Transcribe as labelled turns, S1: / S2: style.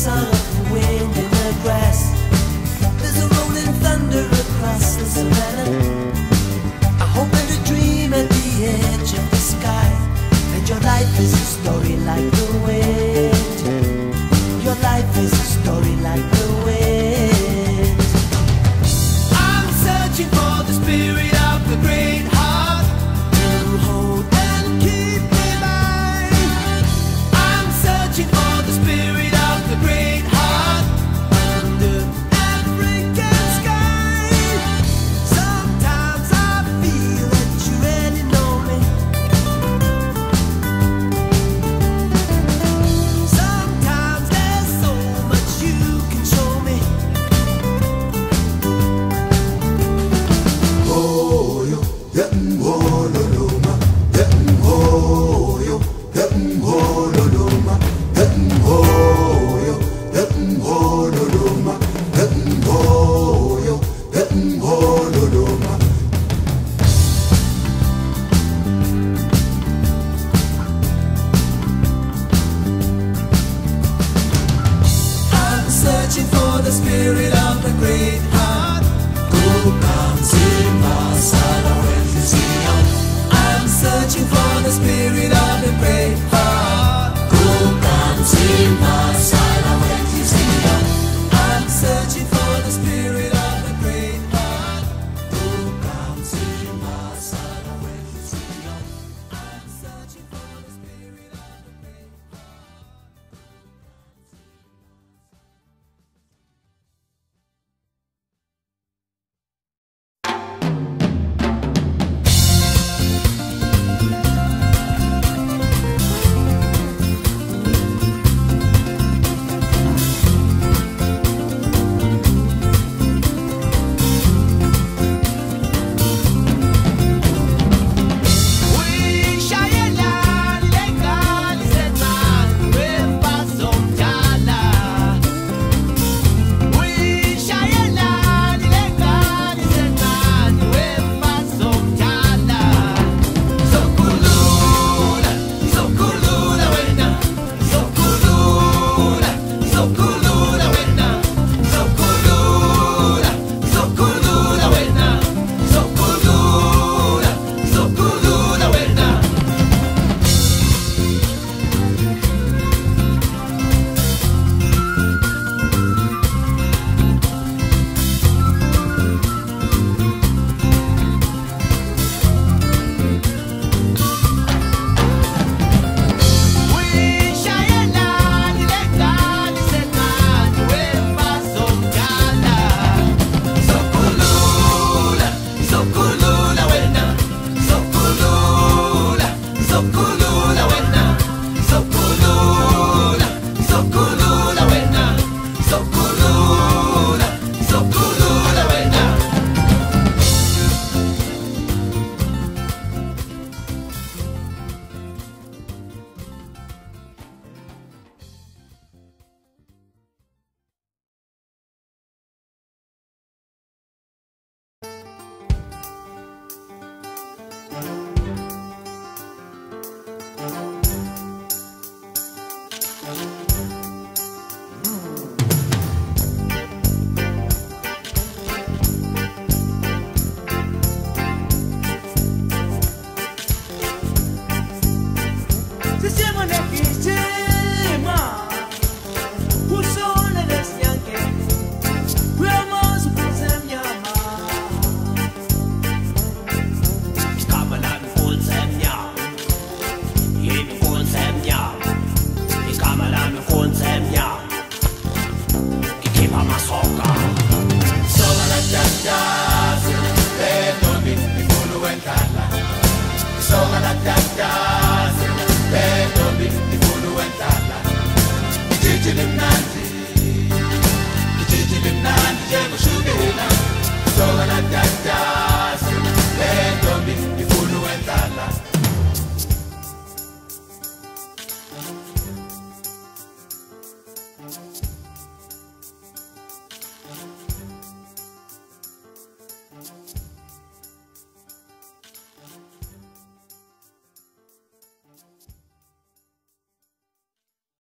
S1: sun of the wind in the grass. There's a rolling thunder across the savannah. I hope and a dream at the edge of the sky. And your life is a story like the wind.